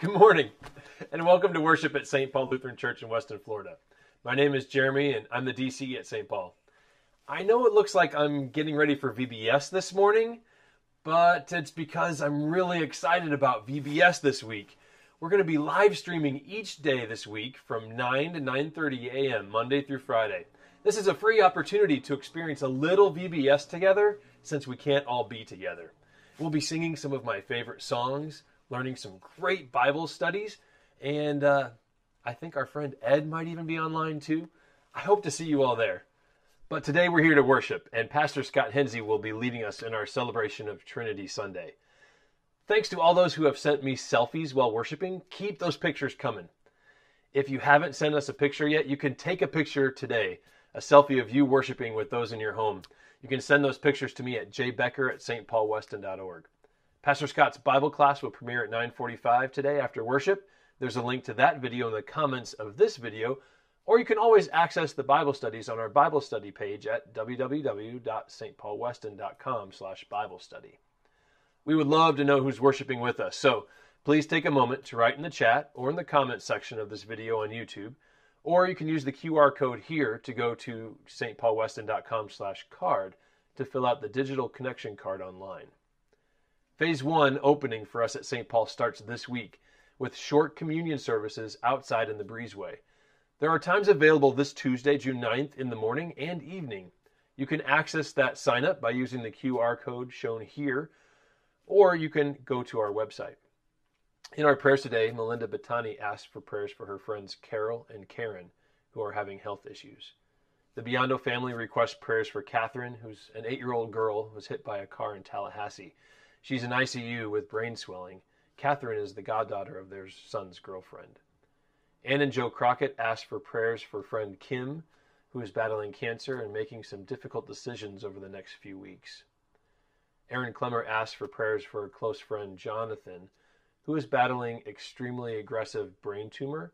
Good morning, and welcome to worship at St. Paul Lutheran Church in Weston, Florida. My name is Jeremy, and I'm the DCE at St. Paul. I know it looks like I'm getting ready for VBS this morning, but it's because I'm really excited about VBS this week. We're going to be live streaming each day this week from 9 to 9:30 a.m. Monday through Friday. This is a free opportunity to experience a little VBS together since we can't all be together. We'll be singing some of my favorite songs, learning some great Bible studies, and uh, I think our friend Ed might even be online too. I hope to see you all there. But today we're here to worship, and Pastor Scott Hensey will be leading us in our celebration of Trinity Sunday. Thanks to all those who have sent me selfies while worshiping. Keep those pictures coming. If you haven't sent us a picture yet, you can take a picture today a selfie of you worshiping with those in your home. You can send those pictures to me at jbecker at stpaulweston.org. Pastor Scott's Bible class will premiere at 9:45 today after worship. There's a link to that video in the comments of this video, or you can always access the Bible studies on our Bible study page at www.stpaulweston.com/bible study. We would love to know who's worshiping with us. So, please take a moment to write in the chat or in the comments section of this video on YouTube or you can use the QR code here to go to stpaulweston.com slash card to fill out the digital connection card online. Phase one opening for us at St. Paul starts this week with short communion services outside in the breezeway. There are times available this Tuesday, June 9th in the morning and evening. You can access that sign up by using the QR code shown here, or you can go to our website. In our prayers today, Melinda Batani asked for prayers for her friends Carol and Karen, who are having health issues. The Biondo family requests prayers for Catherine, who's an eight year old girl who was hit by a car in Tallahassee. She's in ICU with brain swelling. Catherine is the goddaughter of their son's girlfriend. Ann and Joe Crockett asked for prayers for friend Kim, who is battling cancer and making some difficult decisions over the next few weeks. Aaron Clemmer asked for prayers for a close friend Jonathan, who is battling extremely aggressive brain tumor.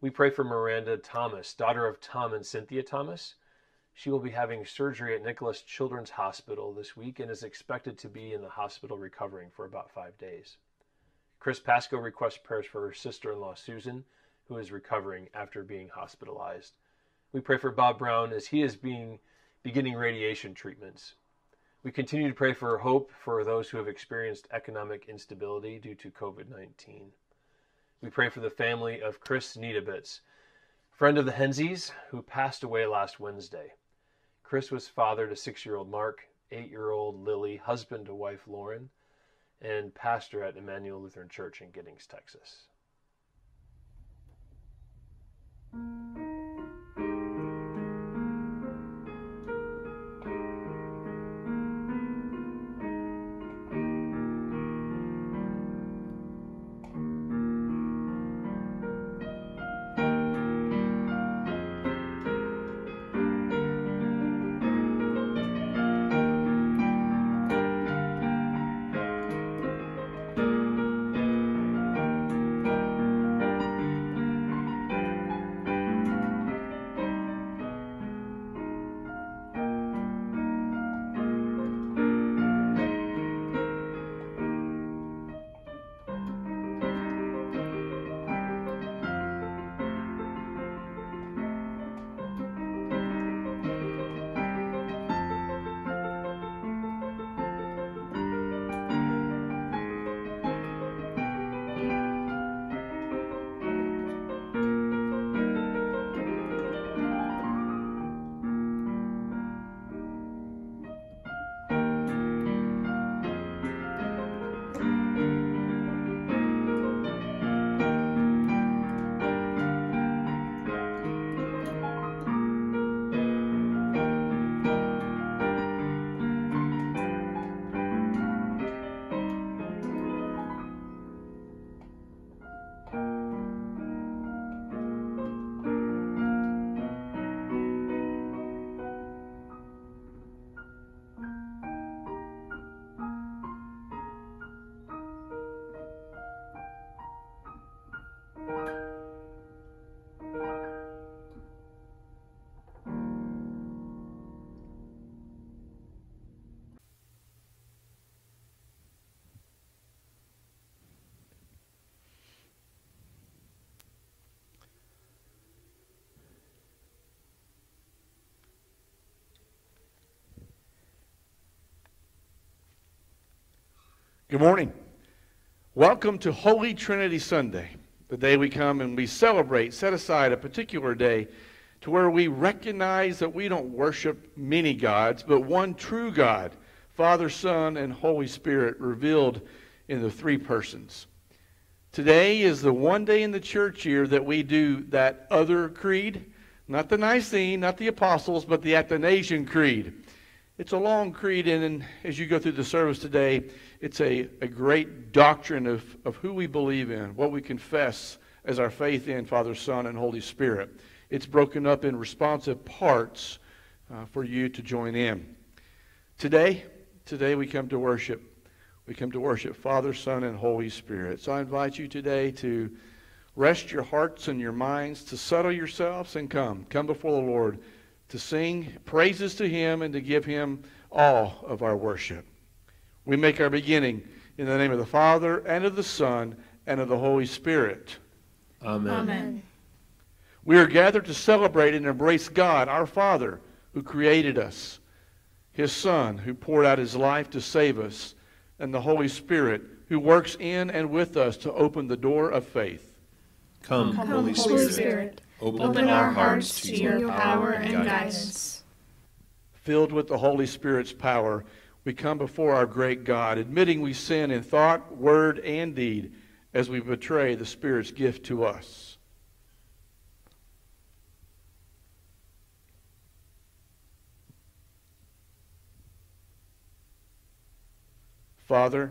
We pray for Miranda Thomas, daughter of Tom and Cynthia Thomas. She will be having surgery at Nicklaus Children's Hospital this week and is expected to be in the hospital recovering for about five days. Chris Pasco requests prayers for her sister in law, Susan, who is recovering after being hospitalized. We pray for Bob Brown as he is being beginning radiation treatments. We continue to pray for hope for those who have experienced economic instability due to COVID 19. We pray for the family of Chris Niedebitz, friend of the Henseys, who passed away last Wednesday. Chris was father to six year old Mark, eight year old Lily, husband to wife Lauren, and pastor at Emmanuel Lutheran Church in Giddings, Texas. Good morning. Welcome to Holy Trinity Sunday, the day we come and we celebrate, set aside a particular day to where we recognize that we don't worship many gods, but one true God, Father, Son, and Holy Spirit, revealed in the three persons. Today is the one day in the church year that we do that other creed, not the Nicene, not the Apostles, but the Athanasian Creed. It's a long creed, and as you go through the service today, it's a, a great doctrine of, of who we believe in, what we confess as our faith in Father, Son, and Holy Spirit. It's broken up in responsive parts uh, for you to join in. Today, today we come to worship. We come to worship Father, Son, and Holy Spirit. So I invite you today to rest your hearts and your minds, to settle yourselves, and come. Come before the Lord to sing praises to Him and to give Him all of our worship. We make our beginning in the name of the Father, and of the Son, and of the Holy Spirit. Amen. Amen. We are gathered to celebrate and embrace God, our Father, who created us, His Son, who poured out His life to save us, and the Holy Spirit, who works in and with us to open the door of faith. Come, Come, Holy Spirit, open, Open our hearts to your power and guidance. Filled with the Holy Spirit's power, we come before our great God, admitting we sin in thought, word, and deed as we betray the Spirit's gift to us. Father,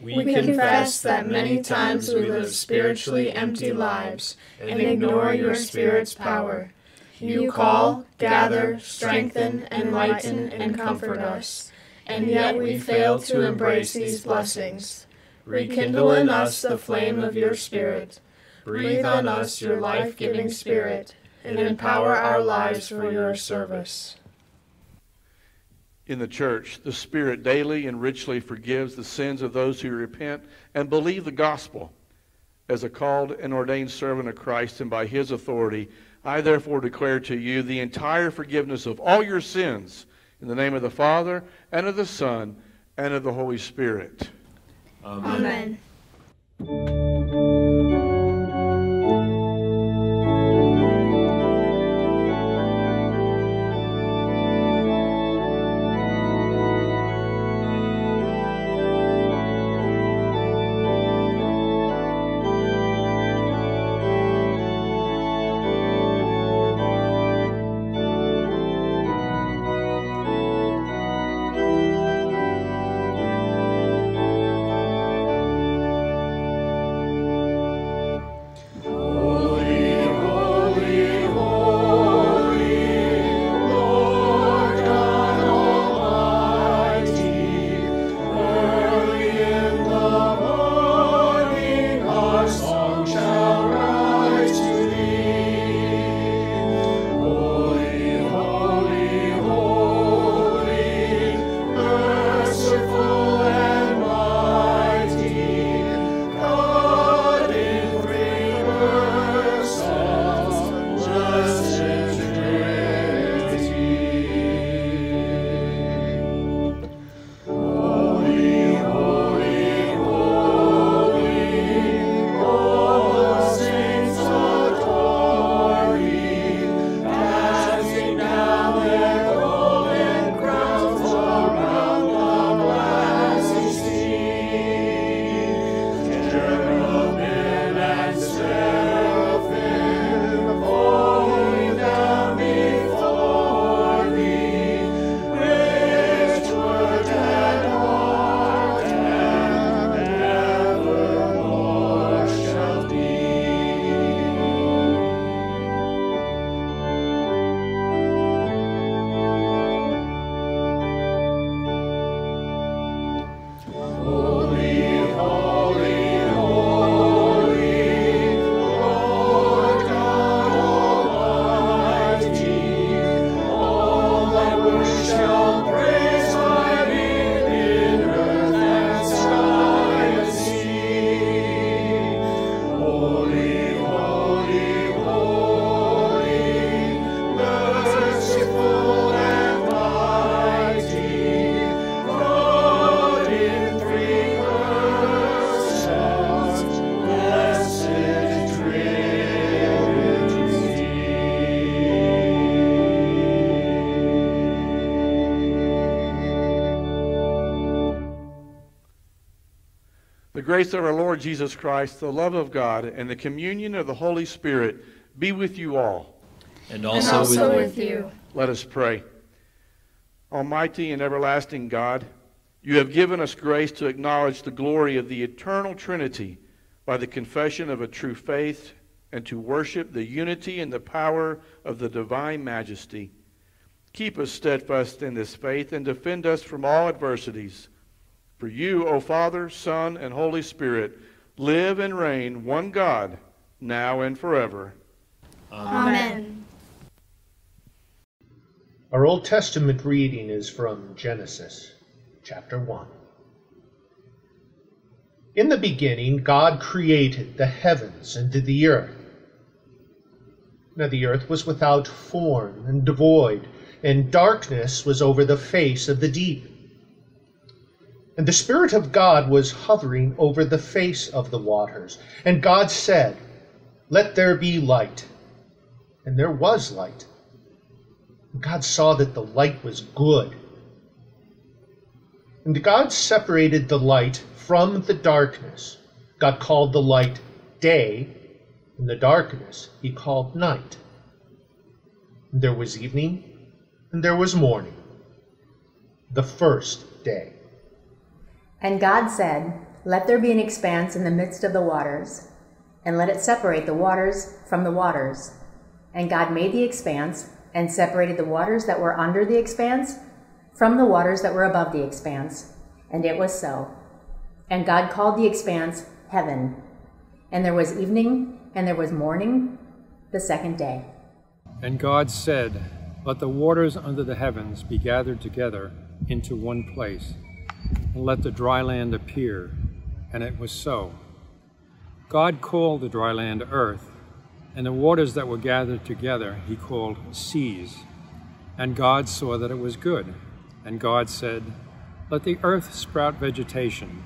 We confess that many times we live spiritually empty lives and ignore your Spirit's power. You call, gather, strengthen, enlighten, and comfort us, and yet we fail to embrace these blessings. Rekindle in us the flame of your Spirit. Breathe on us your life giving Spirit, and empower our lives for your service. In the church, the Spirit daily and richly forgives the sins of those who repent and believe the gospel. As a called and ordained servant of Christ and by his authority, I therefore declare to you the entire forgiveness of all your sins in the name of the Father and of the Son and of the Holy Spirit. Amen. The grace of our Lord Jesus Christ, the love of God, and the communion of the Holy Spirit be with you all. And also, and also with, with you. Let us pray. Almighty and everlasting God, you have given us grace to acknowledge the glory of the eternal Trinity by the confession of a true faith and to worship the unity and the power of the divine majesty. Keep us steadfast in this faith and defend us from all adversities. For you, O Father, Son, and Holy Spirit, live and reign one God, now and forever. Amen. Our Old Testament reading is from Genesis chapter 1. In the beginning, God created the heavens and the earth. Now the earth was without form and devoid, and darkness was over the face of the deep. And the Spirit of God was hovering over the face of the waters. And God said, Let there be light. And there was light. And God saw that the light was good. And God separated the light from the darkness. God called the light day, and the darkness he called night. And there was evening, and there was morning, the first day. And God said, Let there be an expanse in the midst of the waters, and let it separate the waters from the waters. And God made the expanse, and separated the waters that were under the expanse from the waters that were above the expanse. And it was so. And God called the expanse heaven. And there was evening, and there was morning, the second day. And God said, Let the waters under the heavens be gathered together into one place, and let the dry land appear. And it was so. God called the dry land earth, and the waters that were gathered together he called seas. And God saw that it was good. And God said, Let the earth sprout vegetation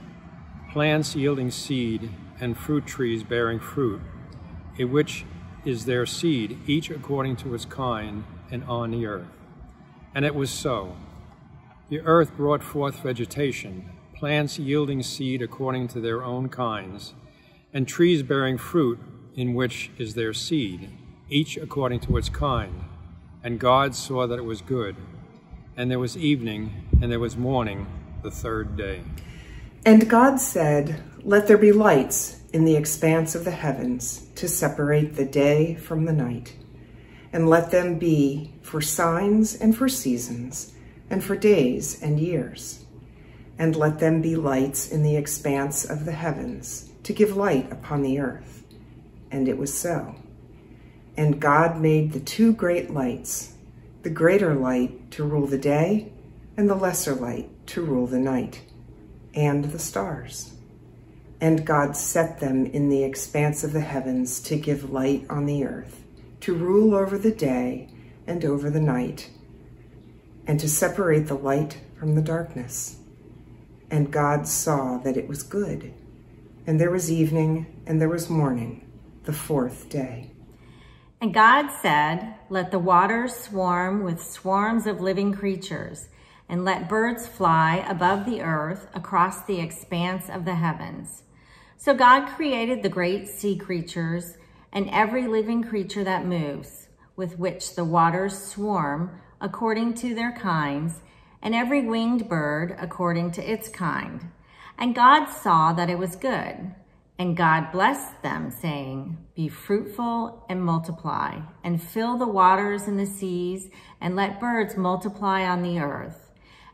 plants yielding seed, and fruit trees bearing fruit, in which is their seed, each according to its kind, and on the earth. And it was so. The earth brought forth vegetation, plants yielding seed according to their own kinds, and trees bearing fruit, in which is their seed, each according to its kind. And God saw that it was good. And there was evening, and there was morning, the third day. And God said, Let there be lights in the expanse of the heavens to separate the day from the night, and let them be for signs and for seasons, and for days and years. And let them be lights in the expanse of the heavens to give light upon the earth. And it was so. And God made the two great lights, the greater light to rule the day, and the lesser light to rule the night and the stars. And God set them in the expanse of the heavens to give light on the earth, to rule over the day and over the night, and to separate the light from the darkness. And God saw that it was good. And there was evening, and there was morning, the fourth day. And God said, Let the waters swarm with swarms of living creatures and let birds fly above the earth across the expanse of the heavens. So God created the great sea creatures and every living creature that moves, with which the waters swarm according to their kinds, and every winged bird according to its kind. And God saw that it was good. And God blessed them, saying, Be fruitful and multiply, and fill the waters and the seas, and let birds multiply on the earth.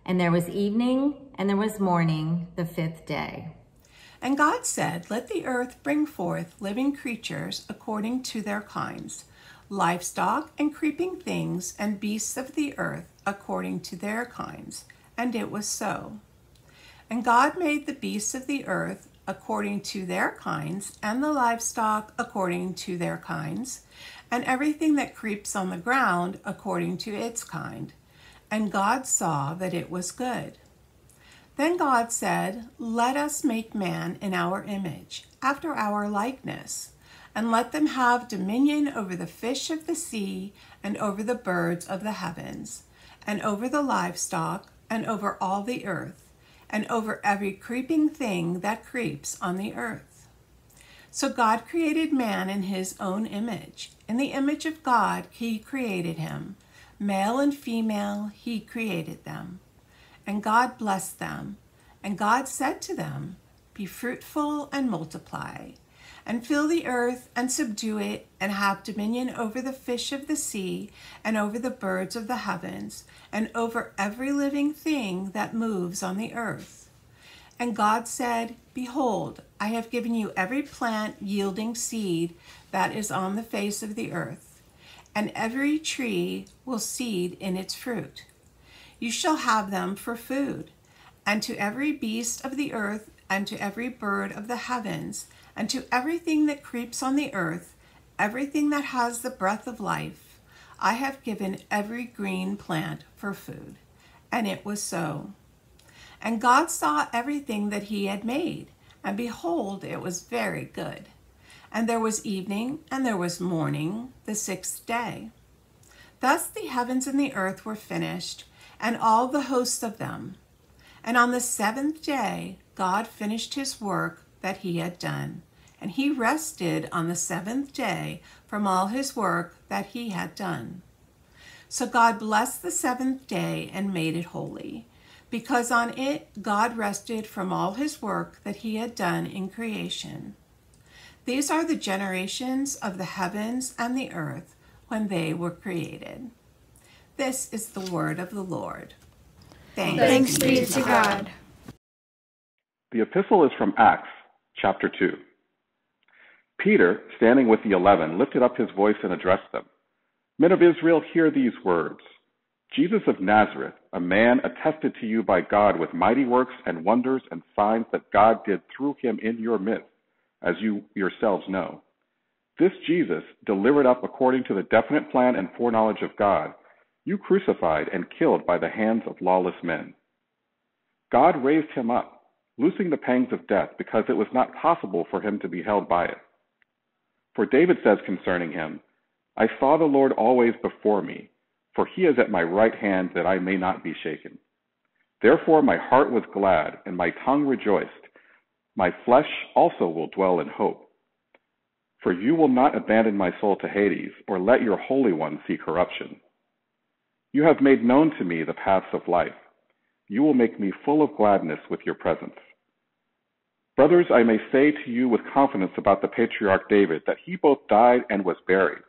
And there was evening and there was morning the fifth day. And God said, Let the earth bring forth living creatures according to their kinds, livestock and creeping things and beasts of the earth according to their kinds. And it was so. And God made the beasts of the earth according to their kinds, and the livestock according to their kinds, and everything that creeps on the ground according to its kind. And God saw that it was good. Then God said, Let us make man in our image, after our likeness, and let them have dominion over the fish of the sea, and over the birds of the heavens, and over the livestock, and over all the earth, and over every creeping thing that creeps on the earth. So God created man in his own image. In the image of God, he created him. Male and female, he created them. And God blessed them. And God said to them, Be fruitful and multiply, and fill the earth and subdue it, and have dominion over the fish of the sea, and over the birds of the heavens, and over every living thing that moves on the earth. And God said, Behold, I have given you every plant yielding seed that is on the face of the earth, and every tree will seed in its fruit. You shall have them for food, and to every beast of the earth, and to every bird of the heavens, and to everything that creeps on the earth, everything that has the breath of life, I have given every green plant for food. And it was so. And God saw everything that he had made, and behold, it was very good. And there was evening, and there was morning, the sixth day. Thus the heavens and the earth were finished, and all the hosts of them. And on the seventh day, God finished his work that he had done, and he rested on the seventh day from all his work that he had done. So God blessed the seventh day and made it holy, because on it God rested from all his work that he had done in creation. These are the generations of the heavens and the earth when they were created. This is the word of the Lord. Thanks, Thanks be to God. The epistle is from Acts, chapter 2. Peter, standing with the eleven, lifted up his voice and addressed them Men of Israel, hear these words Jesus of Nazareth, a man attested to you by God with mighty works and wonders and signs that God did through him in your midst, as you yourselves know. This Jesus, delivered up according to the definite plan and foreknowledge of God, you crucified and killed by the hands of lawless men. God raised him up, loosing the pangs of death, because it was not possible for him to be held by it. For David says concerning him, I saw the Lord always before me, for he is at my right hand that I may not be shaken. Therefore my heart was glad, and my tongue rejoiced. My flesh also will dwell in hope. For you will not abandon my soul to Hades, or let your Holy One see corruption. You have made known to me the paths of life. You will make me full of gladness with your presence. Brothers, I may say to you with confidence about the patriarch David that he both died and was buried,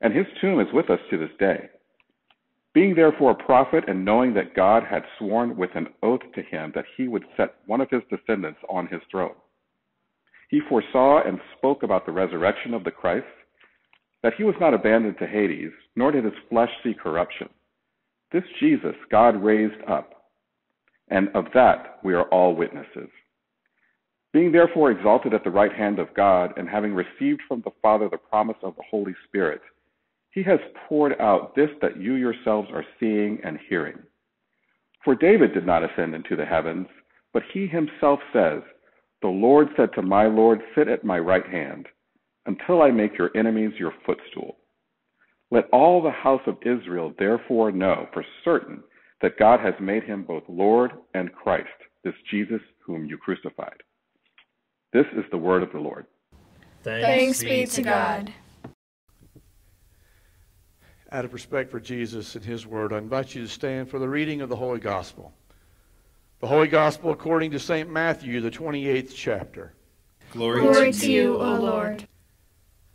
and his tomb is with us to this day. Being therefore a prophet, and knowing that God had sworn with an oath to him that he would set one of his descendants on his throne, he foresaw and spoke about the resurrection of the Christ, that he was not abandoned to Hades, nor did his flesh see corruption. This Jesus God raised up, and of that we are all witnesses. Being therefore exalted at the right hand of God, and having received from the Father the promise of the Holy Spirit, he has poured out this that you yourselves are seeing and hearing. For David did not ascend into the heavens, but he himself says, The Lord said to my Lord, Sit at my right hand, until I make your enemies your footstool. Let all the house of Israel therefore know for certain that God has made him both Lord and Christ, this Jesus whom you crucified. This is the word of the Lord. Thanks, be to God. Out of respect for Jesus and his word, I invite you to stand for the reading of the Holy Gospel. The Holy Gospel according to St. Matthew, the 28th chapter. Glory, Glory to you, O Lord.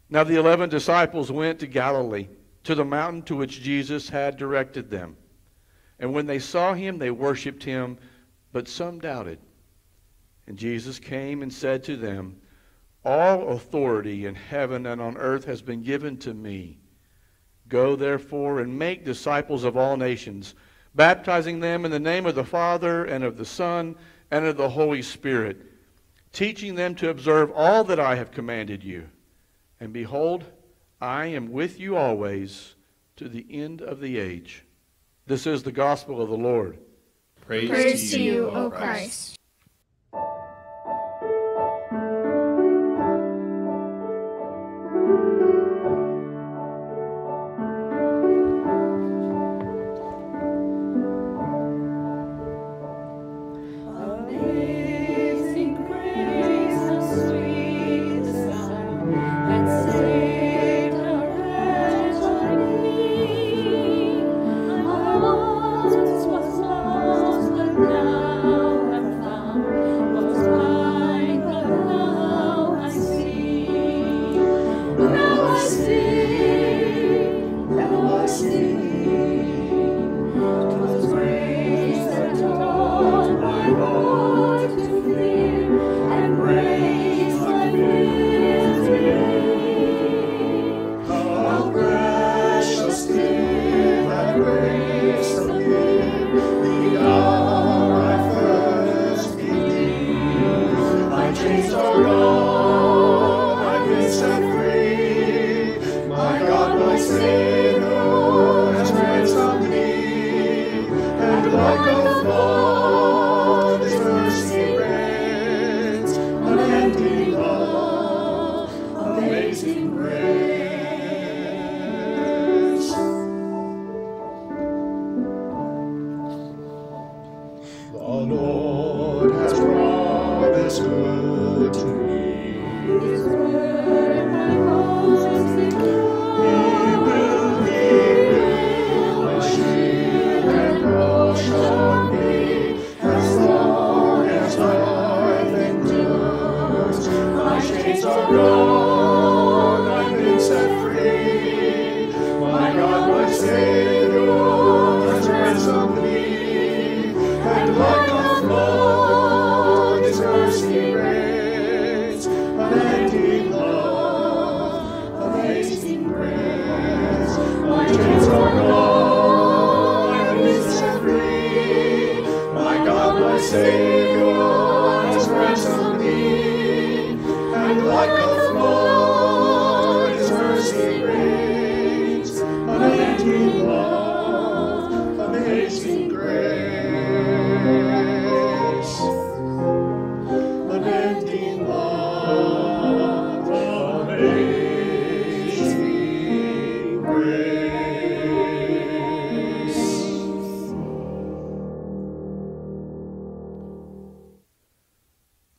Now the eleven disciples went to Galilee, to the mountain to which Jesus had directed them. And when they saw him, they worshipped him, but some doubted. And Jesus came and said to them, All authority in heaven and on earth has been given to me. Go therefore and make disciples of all nations, baptizing them in the name of the Father and of the Son and of the Holy Spirit, teaching them to observe all that I have commanded you. And behold, I am with you always to the end of the age. This is the gospel of the Lord. Praise, Praise to you, O Christ.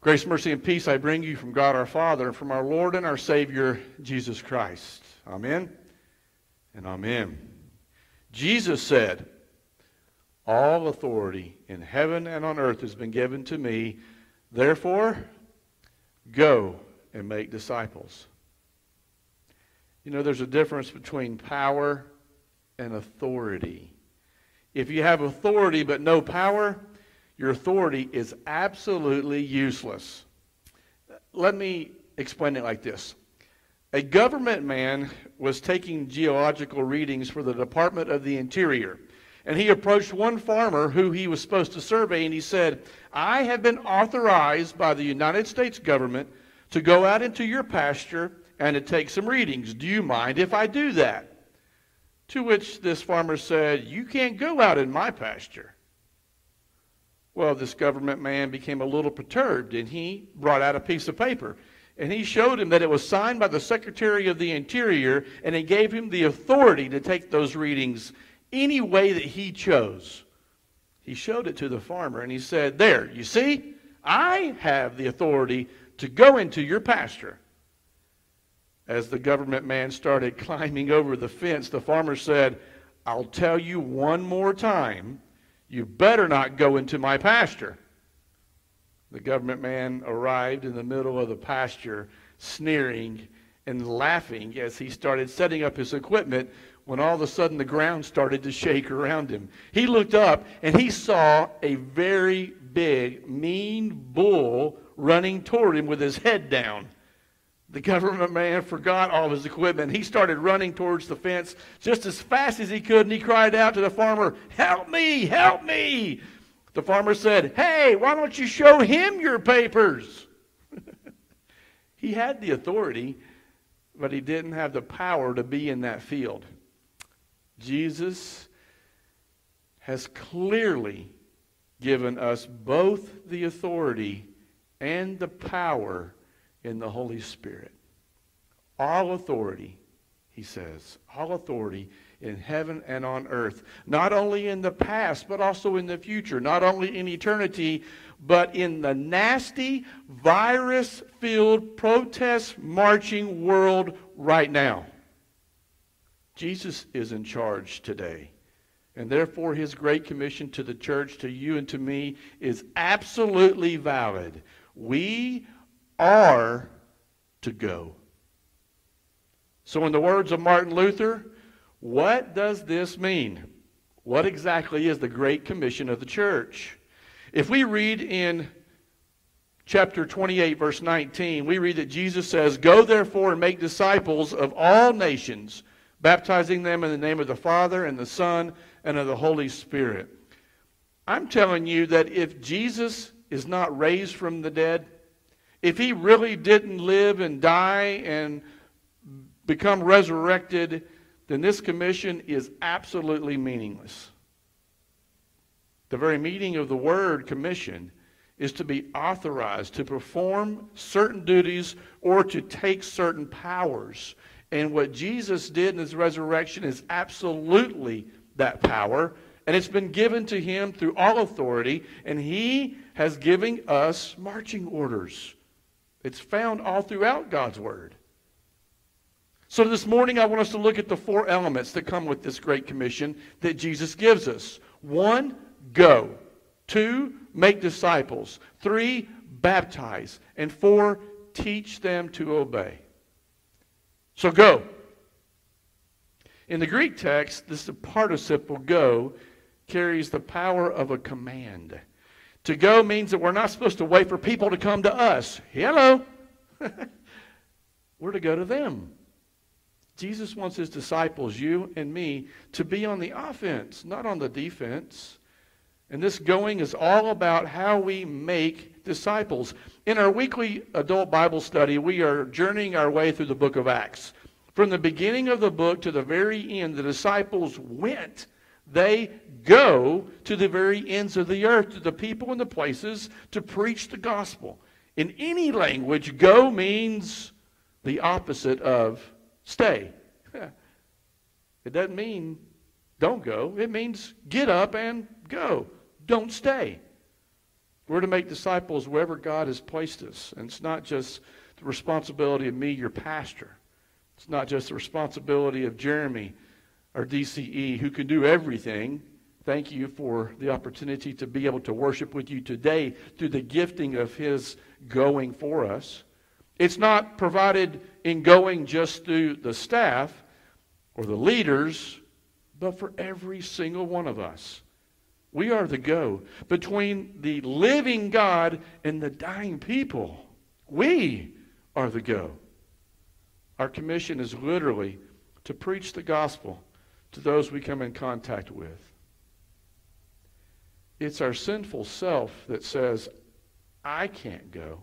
Grace, mercy, and peace I bring you from God our Father and from our Lord and our Savior, Jesus Christ. Amen and amen. Jesus said, All authority in heaven and on earth has been given to me. Therefore, go and make disciples. You know, there's a difference between power and authority. If you have authority but no power, your authority is absolutely useless. Let me explain it like this. A government man was taking geological readings for the Department of the Interior. And he approached one farmer who he was supposed to survey, and he said, I have been authorized by the United States government to go out into your pasture and to take some readings. Do you mind if I do that? To which this farmer said, You can't go out in my pasture. Well, this government man became a little perturbed and he brought out a piece of paper and he showed him that it was signed by the Secretary of the Interior and it gave him the authority to take those readings any way that he chose. He showed it to the farmer and he said, There, you see, I have the authority to go into your pasture. As the government man started climbing over the fence, the farmer said, I'll tell you one more time you better not go into my pasture. The government man arrived in the middle of the pasture, sneering and laughing as he started setting up his equipment when all of a sudden the ground started to shake around him. He looked up and he saw a very big, mean bull running toward him with his head down. The government man forgot all his equipment. He started running towards the fence just as fast as he could, and he cried out to the farmer, Help me! Help me! The farmer said, Hey, why don't you show him your papers? he had the authority, but he didn't have the power to be in that field. Jesus has clearly given us both the authority and the power in the Holy Spirit. All authority, he says, all authority in heaven and on earth, not only in the past, but also in the future, not only in eternity, but in the nasty, virus filled, protest marching world right now. Jesus is in charge today. And therefore, his great commission to the church, to you and to me, is absolutely valid. We are to go. So, in the words of Martin Luther, what does this mean? What exactly is the Great Commission of the church? If we read in chapter 28, verse 19, we read that Jesus says, Go therefore and make disciples of all nations, baptizing them in the name of the Father and the Son and of the Holy Spirit. I'm telling you that if Jesus is not raised from the dead, if he really didn't live and die and become resurrected, then this commission is absolutely meaningless. The very meaning of the word commission is to be authorized to perform certain duties or to take certain powers. And what Jesus did in his resurrection is absolutely that power. And it's been given to him through all authority. And he has given us marching orders. It's found all throughout God's Word. So this morning, I want us to look at the four elements that come with this Great Commission that Jesus gives us. One, go. Two, make disciples. Three, baptize. And four, teach them to obey. So go. In the Greek text, this participle go carries the power of a command. To go means that we're not supposed to wait for people to come to us. Hello. we're to go to them. Jesus wants his disciples, you and me, to be on the offense, not on the defense. And this going is all about how we make disciples. In our weekly adult Bible study, we are journeying our way through the book of Acts. From the beginning of the book to the very end, the disciples went. They go to the very ends of the earth, to the people and the places, to preach the gospel. In any language, go means the opposite of stay. It doesn't mean don't go, it means get up and go. Don't stay. We're to make disciples wherever God has placed us. And it's not just the responsibility of me, your pastor. It's not just the responsibility of Jeremy, our DCE, who can do everything. Thank you for the opportunity to be able to worship with you today through the gifting of his going for us. It's not provided in going just through the staff or the leaders, but for every single one of us. We are the go between the living God and the dying people. We are the go. Our commission is literally to preach the gospel to those we come in contact with. It's our sinful self that says, I can't go.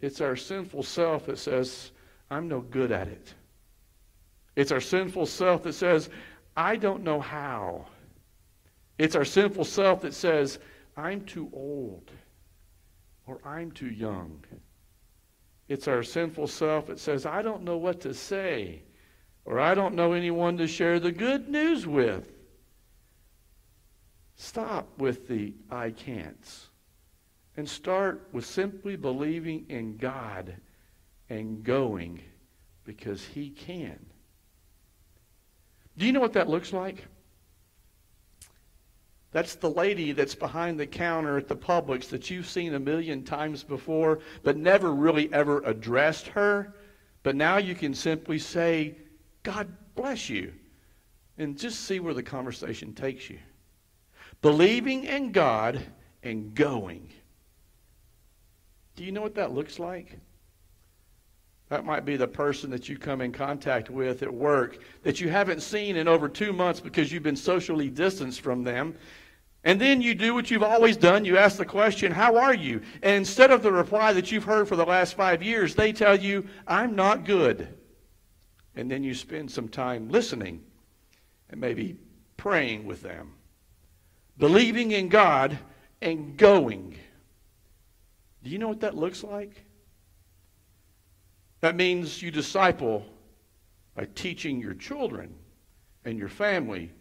It's our sinful self that says, I'm no good at it. It's our sinful self that says, I don't know how. It's our sinful self that says, I'm too old or I'm too young. It's our sinful self that says, I don't know what to say or I don't know anyone to share the good news with. Stop with the I can'ts and start with simply believing in God and going because He can. Do you know what that looks like? That's the lady that's behind the counter at the Publix that you've seen a million times before, but never really ever addressed her. But now you can simply say, God bless you, and just see where the conversation takes you. Believing in God and going. Do you know what that looks like? That might be the person that you come in contact with at work that you haven't seen in over two months because you've been socially distanced from them. And then you do what you've always done. You ask the question, How are you? And instead of the reply that you've heard for the last five years, they tell you, I'm not good. And then you spend some time listening and maybe praying with them, believing in God and going. Do you know what that looks like? That means you disciple by teaching your children and your family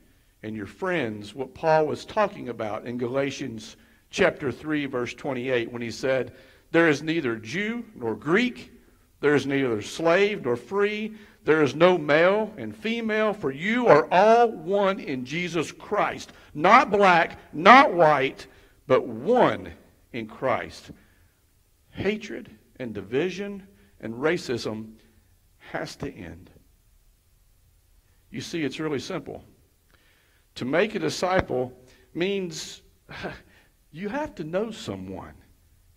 and your friends what Paul was talking about in Galatians chapter 3 verse 28 when he said, "There is neither Jew nor Greek, there is neither slave nor free, there is no male and female, for you are all one in Jesus Christ, not black, not white, but one in Christ." Hatred and division and racism has to end. You see, it's really simple. To make a disciple means you have to know someone.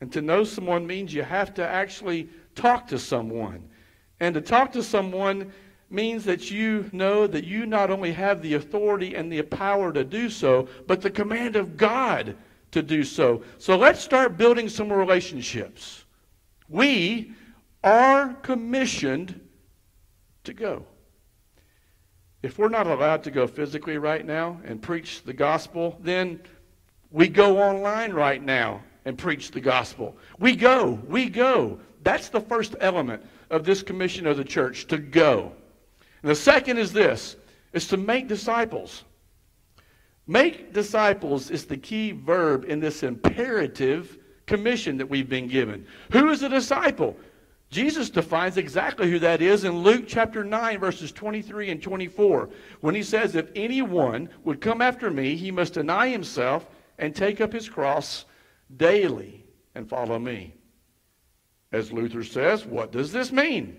And to know someone means you have to actually talk to someone. And to talk to someone means that you know that you not only have the authority and the power to do so, but the command of God to do so. So let's start building some relationships. We are commissioned to go. If we're not allowed to go physically right now and preach the gospel, then we go online right now and preach the gospel. We go, we go. That's the first element of this commission of the church to go. And the second is this is to make disciples. Make disciples is the key verb in this imperative commission that we've been given. Who is a disciple? Jesus defines exactly who that is in Luke chapter 9, verses 23 and 24, when he says, If anyone would come after me, he must deny himself and take up his cross daily and follow me. As Luther says, what does this mean?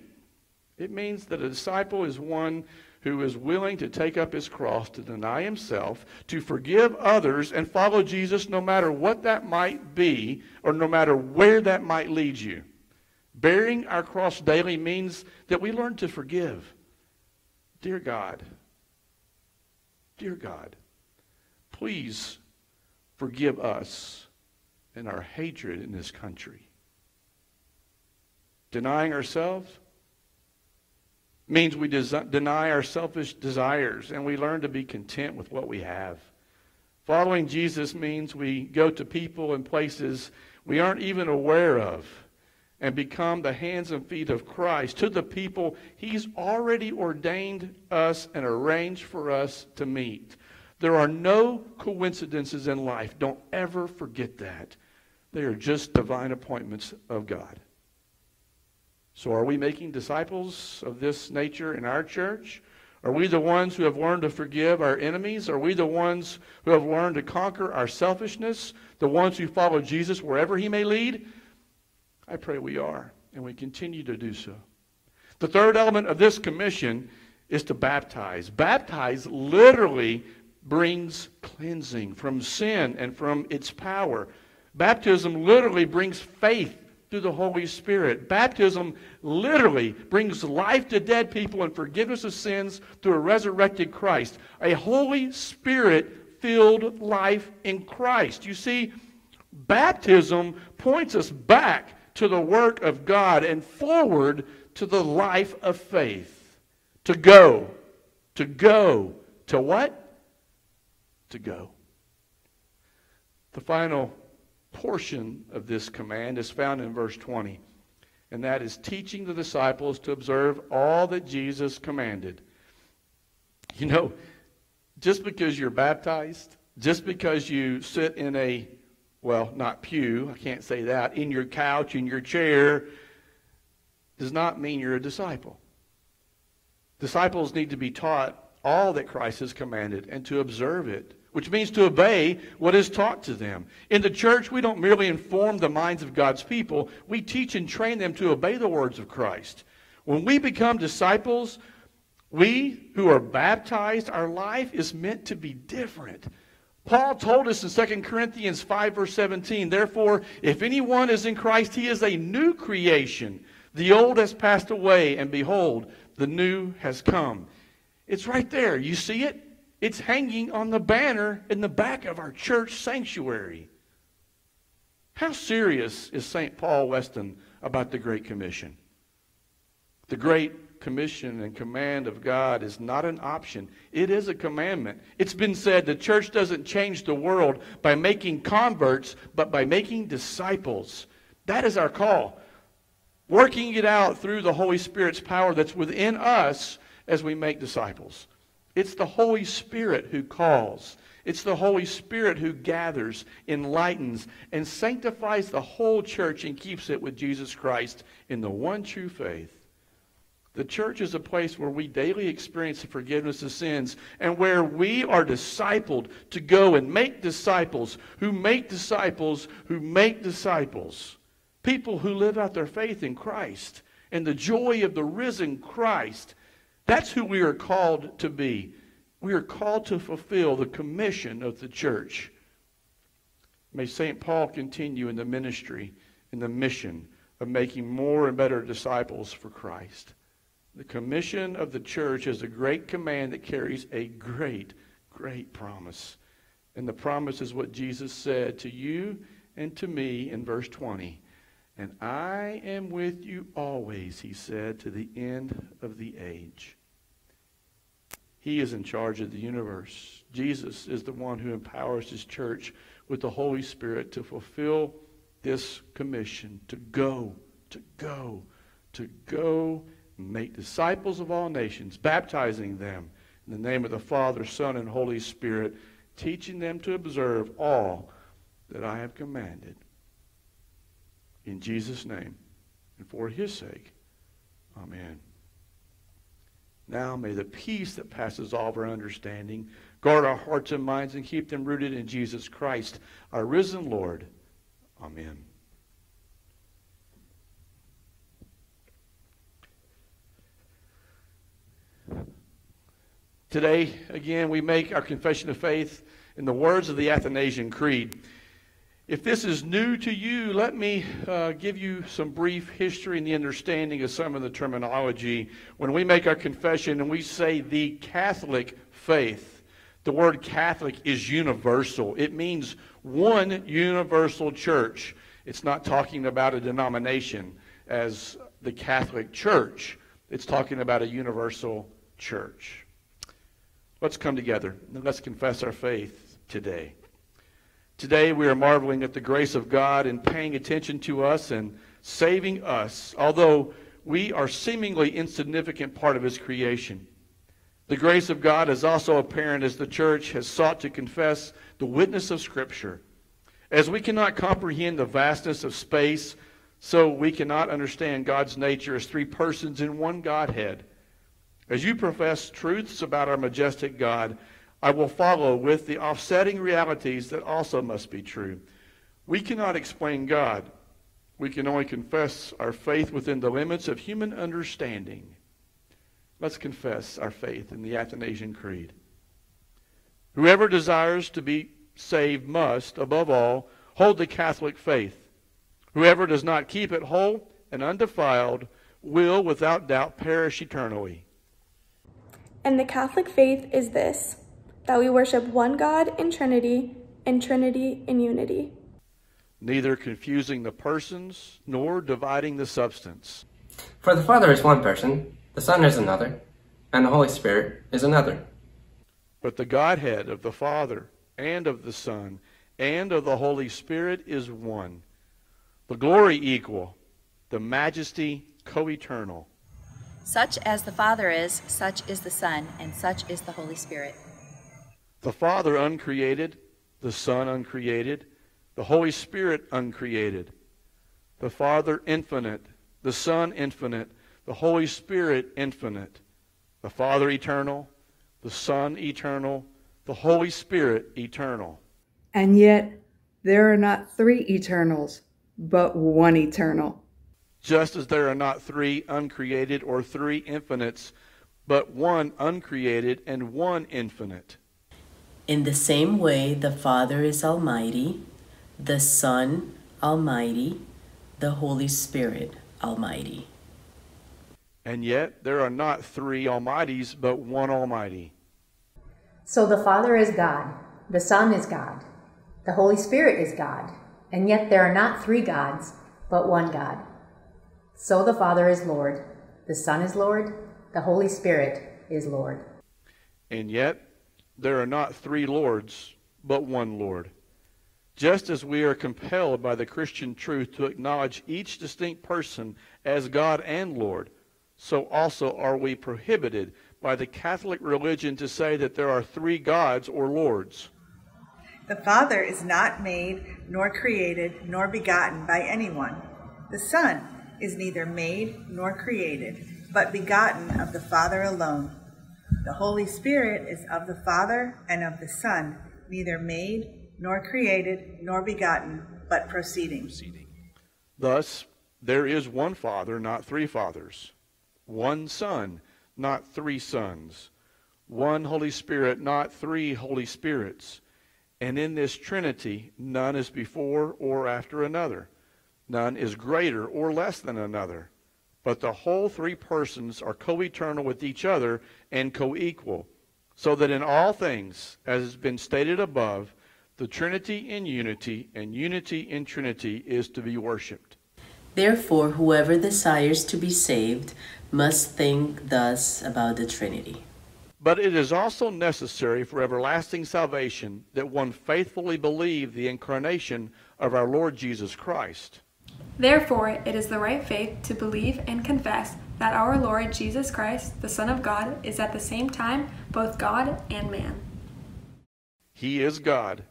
It means that a disciple is one who is willing to take up his cross, to deny himself, to forgive others, and follow Jesus no matter what that might be or no matter where that might lead you. Bearing our cross daily means that we learn to forgive. Dear God, dear God, please forgive us and our hatred in this country. Denying ourselves means we des- deny our selfish desires and we learn to be content with what we have. Following Jesus means we go to people and places we aren't even aware of and become the hands and feet of Christ to the people He's already ordained us and arranged for us to meet. There are no coincidences in life. Don't ever forget that. They are just divine appointments of God. So, are we making disciples of this nature in our church? Are we the ones who have learned to forgive our enemies? Are we the ones who have learned to conquer our selfishness? The ones who follow Jesus wherever he may lead? I pray we are, and we continue to do so. The third element of this commission is to baptize. Baptize literally brings cleansing from sin and from its power. Baptism literally brings faith through the Holy Spirit. Baptism literally brings life to dead people and forgiveness of sins through a resurrected Christ. A Holy Spirit filled life in Christ. You see, baptism points us back to the work of God and forward to the life of faith. To go. To go. To what? To go. The final portion of this command is found in verse 20, and that is teaching the disciples to observe all that Jesus commanded. You know, just because you're baptized, just because you sit in a well, not pew, I can't say that, in your couch, in your chair, does not mean you're a disciple. Disciples need to be taught all that Christ has commanded and to observe it, which means to obey what is taught to them. In the church, we don't merely inform the minds of God's people, we teach and train them to obey the words of Christ. When we become disciples, we who are baptized, our life is meant to be different. Paul told us in 2 Corinthians 5, verse 17, therefore, if anyone is in Christ, he is a new creation. The old has passed away, and behold, the new has come. It's right there. You see it? It's hanging on the banner in the back of our church sanctuary. How serious is St. Paul Weston about the Great Commission? The Great commission and command of God is not an option, it is a commandment. It's been said the church doesn't change the world by making converts, but by making disciples. That is our call. Working it out through the Holy Spirit's power that's within us as we make disciples. It's the Holy Spirit who calls. It's the Holy Spirit who gathers, enlightens, and sanctifies the whole church and keeps it with Jesus Christ in the one true faith. The church is a place where we daily experience the forgiveness of sins and where we are discipled to go and make disciples who make disciples who make disciples. People who live out their faith in Christ and the joy of the risen Christ. That's who we are called to be. We are called to fulfill the commission of the church. May St. Paul continue in the ministry, in the mission of making more and better disciples for Christ. The commission of the church is a great command that carries a great, great promise. And the promise is what Jesus said to you and to me in verse 20. And I am with you always, he said, to the end of the age. He is in charge of the universe. Jesus is the one who empowers his church with the Holy Spirit to fulfill this commission to go, to go, to go make disciples of all nations, baptizing them in the name of the Father, Son, and Holy Spirit, teaching them to observe all that I have commanded. In Jesus' name and for his sake. Amen. Now may the peace that passes all of our understanding guard our hearts and minds and keep them rooted in Jesus Christ, our risen Lord. Amen. Today, again, we make our confession of faith in the words of the Athanasian Creed. If this is new to you, let me uh, give you some brief history and the understanding of some of the terminology. When we make our confession and we say the Catholic faith, the word Catholic is universal. It means one universal church. It's not talking about a denomination as the Catholic Church, it's talking about a universal church. Let's come together and let's confess our faith today. Today we are marveling at the grace of God and paying attention to us and saving us, although we are seemingly insignificant part of his creation. The grace of God is also apparent as the church has sought to confess the witness of Scripture. As we cannot comprehend the vastness of space, so we cannot understand God's nature as three persons in one Godhead. As you profess truths about our majestic God, I will follow with the offsetting realities that also must be true. We cannot explain God. We can only confess our faith within the limits of human understanding. Let's confess our faith in the Athanasian Creed. Whoever desires to be saved must, above all, hold the Catholic faith. Whoever does not keep it whole and undefiled will, without doubt, perish eternally. And the Catholic faith is this that we worship one God in Trinity and Trinity in unity. Neither confusing the persons nor dividing the substance. For the Father is one person, the Son is another, and the Holy Spirit is another. But the Godhead of the Father and of the Son and of the Holy Spirit is one. The glory equal, the majesty co eternal such as the Father is, such is the Son, and such is the Holy Spirit. The Father uncreated, the Son uncreated, the Holy Spirit uncreated. The Father infinite, the Son infinite, the Holy Spirit infinite. The Father eternal, the Son eternal, the Holy Spirit eternal. And yet, there are not three eternals, but one eternal just as there are not three uncreated or three infinites, but one uncreated and one infinite. In the same way, the Father is Almighty, the Son Almighty, the Holy Spirit Almighty. And yet, there are not three Almighties, but one Almighty. So the Father is God, the Son is God, the Holy Spirit is God, and yet there are not three gods, but one God. So the Father is Lord, the Son is Lord, the Holy Spirit is Lord. And yet, there are not three Lords, but one Lord. Just as we are compelled by the Christian truth to acknowledge each distinct person as God and Lord, so also are we prohibited by the Catholic religion to say that there are three gods or lords. The Father is not made, nor created, nor begotten by anyone. The Son is neither made nor created, but begotten of the Father alone. The Holy Spirit is of the Father and of the Son, neither made nor created nor begotten, but proceeding. Thus, there is one Father, not three fathers, one Son, not three sons, one Holy Spirit, not three Holy Spirits. And in this Trinity, none is before or after another. None is greater or less than another, but the whole three persons are co eternal with each other and co equal, so that in all things, as has been stated above, the Trinity in unity and unity in Trinity is to be worshiped. Therefore, whoever desires to be saved must think thus about the Trinity. But it is also necessary for everlasting salvation that one faithfully believe the incarnation of our Lord Jesus Christ Therefore, it is the right faith to believe and confess that our Lord Jesus Christ, the Son of God, is at the same time both God and man. He is God,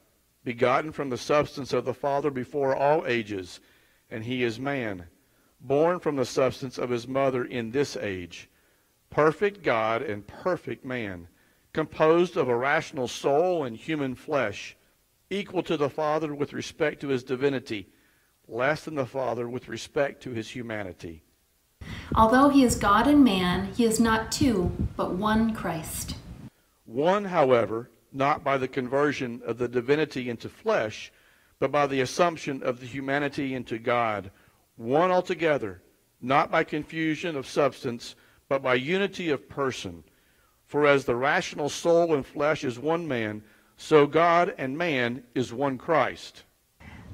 begotten from the substance of the Father before all ages, and he is man, born from the substance of his mother in this age, perfect God and perfect man, composed of a rational soul and human flesh, equal to the Father with respect to his divinity, less than the Father with respect to his humanity. Although he is God and man, he is not two, but one Christ. One, however, not by the conversion of the divinity into flesh, but by the assumption of the humanity into God. One altogether, not by confusion of substance, but by unity of person. For as the rational soul and flesh is one man, so God and man is one Christ.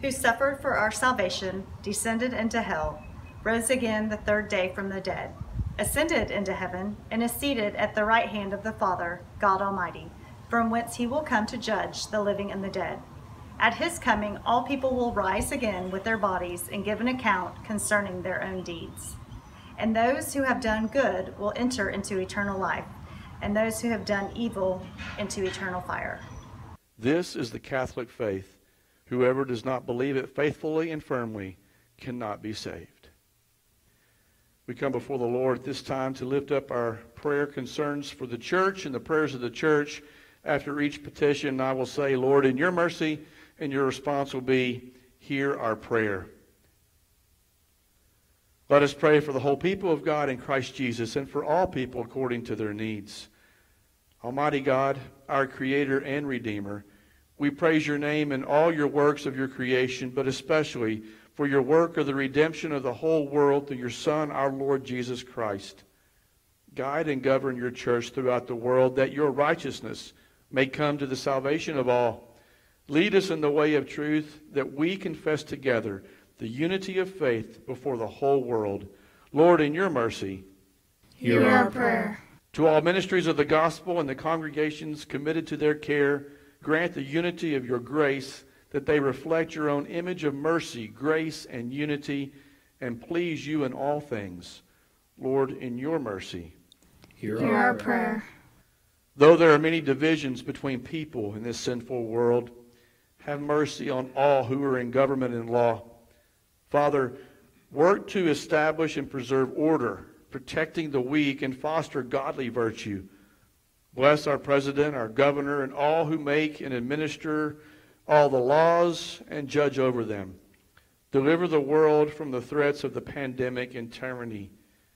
Who suffered for our salvation, descended into hell, rose again the third day from the dead, ascended into heaven, and is seated at the right hand of the Father, God Almighty from whence he will come to judge the living and the dead. At his coming, all people will rise again with their bodies and give an account concerning their own deeds. And those who have done good will enter into eternal life, and those who have done evil into eternal fire. This is the Catholic faith. Whoever does not believe it faithfully and firmly cannot be saved. We come before the Lord at this time to lift up our prayer concerns for the church and the prayers of the church after each petition, I will say, Lord, in your mercy, and your response will be, Hear our prayer. Let us pray for the whole people of God in Christ Jesus and for all people according to their needs. Almighty God, our Creator and Redeemer, we praise your name in all your works of your creation, but especially for your work of the redemption of the whole world through your Son, our Lord Jesus Christ. Guide and govern your church throughout the world that your righteousness may come to the salvation of all. Lead us in the way of truth that we confess together the unity of faith before the whole world. Lord, in your mercy, hear our prayer. To all ministries of the gospel and the congregations committed to their care, grant the unity of your grace that they reflect your own image of mercy, grace, and unity, and please you in all things. Lord, in your mercy, hear, hear our prayer. Though there are many divisions between people in this sinful world, have mercy on all who are in government and law. Father, work to establish and preserve order, protecting the weak, and foster godly virtue. Bless our president, our governor, and all who make and administer all the laws and judge over them. Deliver the world from the threats of the pandemic and tyranny,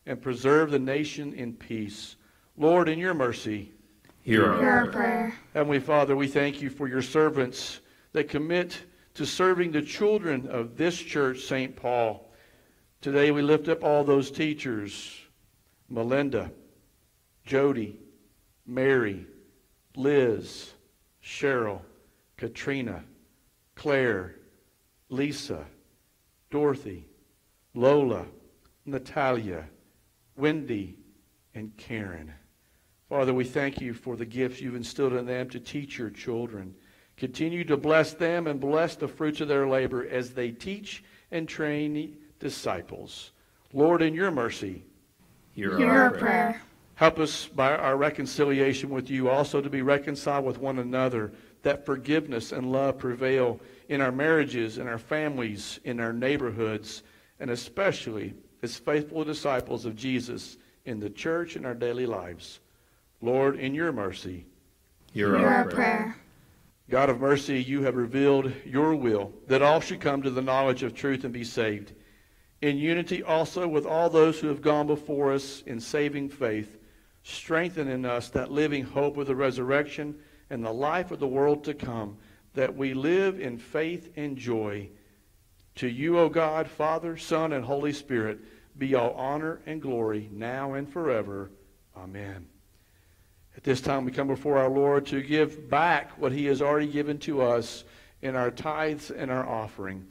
and preserve the nation in peace. Lord, in your mercy, Hear our, Hear our prayer. Heavenly Father, we thank you for your servants that commit to serving the children of this church, St. Paul. Today we lift up all those teachers Melinda, Jody, Mary, Liz, Cheryl, Katrina, Claire, Lisa, Dorothy, Lola, Natalia, Wendy, and Karen. Father, we thank you for the gifts you've instilled in them to teach your children. Continue to bless them and bless the fruits of their labor as they teach and train disciples. Lord, in your mercy, hear, hear our, prayer. prayer. Help us by our reconciliation with you also to be reconciled with one another, that forgiveness and love prevail in our marriages, in our families, in our neighborhoods, and especially as faithful disciples of Jesus in the church and our daily lives. Lord, in your mercy, hear, hear our, our prayer. prayer. God of mercy, you have revealed your will that all should come to the knowledge of truth and be saved. In unity also with all those who have gone before us in saving faith, strengthen in us that living hope of the resurrection and the life of the world to come, that we live in faith and joy. To you, O God, Father, Son, and Holy Spirit, be all honor and glory now and forever. Amen. At this time, we come before our Lord to give back what He has already given to us in our tithes and our offering.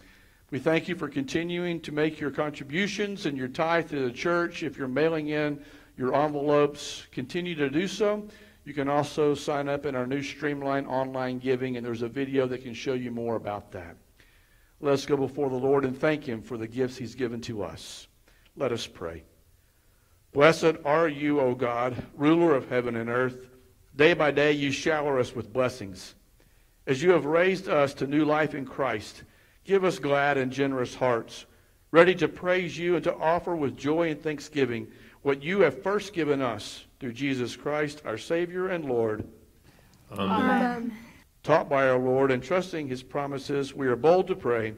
We thank you for continuing to make your contributions and your tithe to the church. If you're mailing in your envelopes, continue to do so. You can also sign up in our new Streamline online giving, and there's a video that can show you more about that. Let's go before the Lord and thank Him for the gifts He's given to us. Let us pray. Blessed are you, O God, ruler of heaven and earth. Day by day you shower us with blessings. As you have raised us to new life in Christ, give us glad and generous hearts, ready to praise you and to offer with joy and thanksgiving what you have first given us through Jesus Christ, our Savior and Lord. Amen. Amen. Taught by our Lord and trusting his promises, we are bold to pray.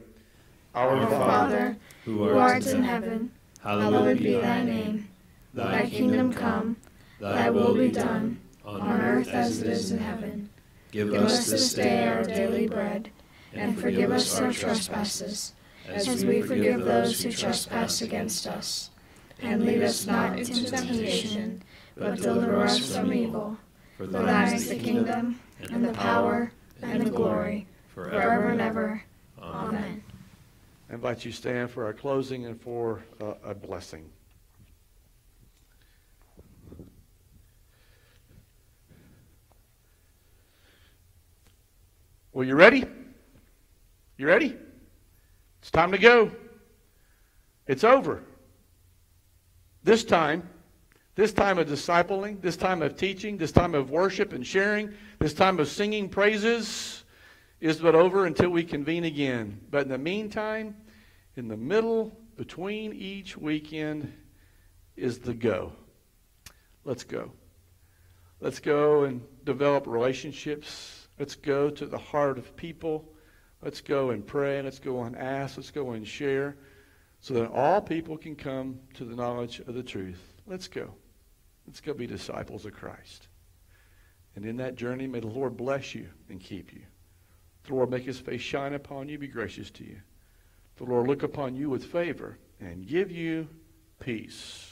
Our, our Father, who art in heaven, hallowed be thy name. Thy kingdom come, thy will be done, on earth as it is in heaven. Give us this day our daily bread, and forgive us our trespasses, as we forgive those who trespass against us. And lead us not into temptation, but deliver us from evil. For thine is the kingdom, and the power, and the glory, forever and ever. Amen. I invite you to stand for our closing and for uh, a blessing. Well, you ready? You ready? It's time to go. It's over. This time, this time of discipling, this time of teaching, this time of worship and sharing, this time of singing praises is but over until we convene again. But in the meantime, in the middle between each weekend is the go. Let's go. Let's go and develop relationships Let's go to the heart of people. Let's go and pray. Let's go and ask. Let's go and share so that all people can come to the knowledge of the truth. Let's go. Let's go be disciples of Christ. And in that journey, may the Lord bless you and keep you. The Lord make his face shine upon you, be gracious to you. The Lord look upon you with favor and give you peace.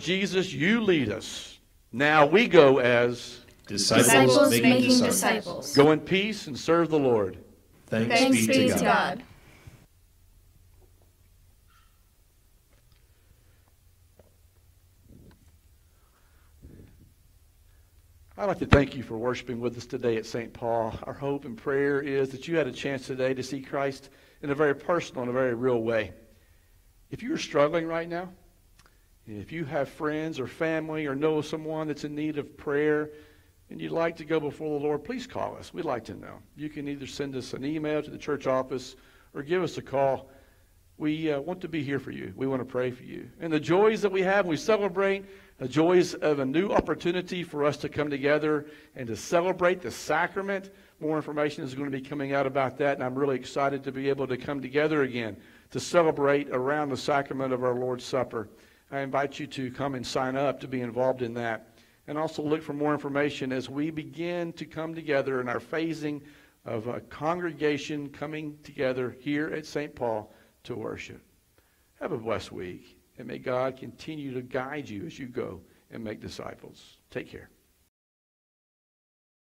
Jesus, you lead us. Now we go as disciples, disciples making, making disciples. disciples. Go in peace and serve the Lord. Thanks, Thanks be, to God. God. I'd like to thank you for worshiping with us today at St. Paul. Our hope and prayer is that you had a chance today to see Christ in a very personal and a very real way. If you're struggling right now, if you have friends or family or know someone that's in need of prayer and you'd like to go before the Lord, please call us. We'd like to know. You can either send us an email to the church office or give us a call. we uh, want to be here for you. We want to pray for you. And the joys that we have, we celebrate the joys of a new opportunity for us to come together and to celebrate the sacrament. More information is going to be coming out about that, and I'm really excited to be able to come together again to celebrate around the sacrament of our Lord's Supper. I invite you to come and sign up to be involved in that. And also look for more information as we begin to come together in our phasing of a congregation coming together here at St. Paul to worship. Have a blessed week, and may God continue to guide you as you go and make disciples. Take care.